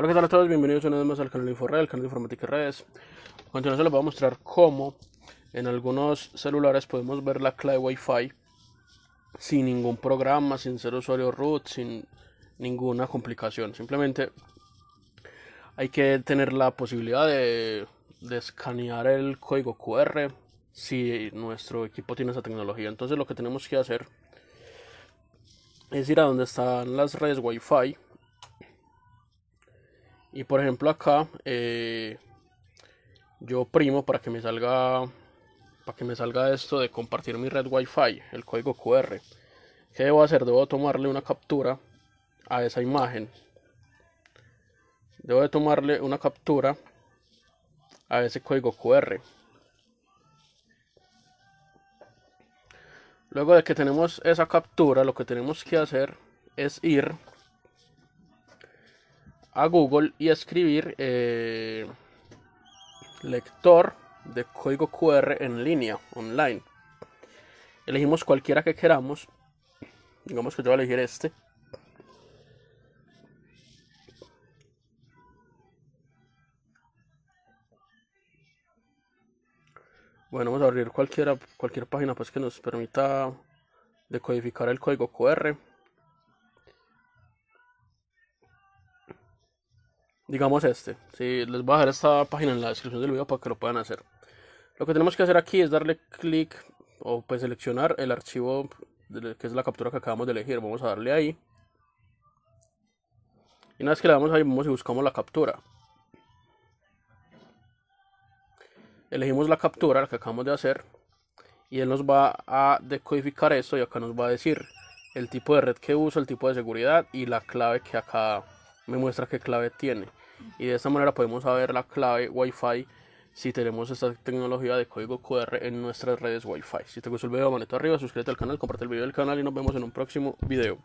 Hola, ¿qué tal a todos? Bienvenidos una vez más al canal InfoRed, el canal de Informática y Redes. A continuación les voy a mostrar cómo en algunos celulares podemos ver la clave Wi-Fi sin ningún programa, sin ser usuario root, sin ninguna complicación. Simplemente hay que tener la posibilidad de, de escanear el código QR si nuestro equipo tiene esa tecnología. Entonces lo que tenemos que hacer es ir a donde están las redes Wi-Fi y por ejemplo acá eh, yo primo para que me salga para que me salga esto de compartir mi red wifi el código QR ¿qué debo hacer? debo tomarle una captura a esa imagen. Debo de tomarle una captura a ese código QR luego de que tenemos esa captura lo que tenemos que hacer es ir a Google y escribir eh, lector de código QR en línea, online. Elegimos cualquiera que queramos. Digamos que yo voy a elegir este. Bueno, vamos a abrir cualquiera, cualquier página pues que nos permita decodificar el código QR. Digamos este. Si les voy a dejar esta página en la descripción del video para que lo puedan hacer. Lo que tenemos que hacer aquí es darle clic o pues seleccionar el archivo que es la captura que acabamos de elegir. Vamos a darle ahí. Y una vez que le damos ahí, vamos y buscamos la captura. Elegimos la captura, la que acabamos de hacer. Y él nos va a decodificar esto y acá nos va a decir el tipo de red que usa, el tipo de seguridad y la clave que acá me muestra qué clave tiene y de esta manera podemos saber la clave Wi-Fi si tenemos esta tecnología de código QR en nuestras redes Wi-Fi. Si te gustó el video, manito arriba, suscríbete al canal, comparte el video del canal y nos vemos en un próximo video.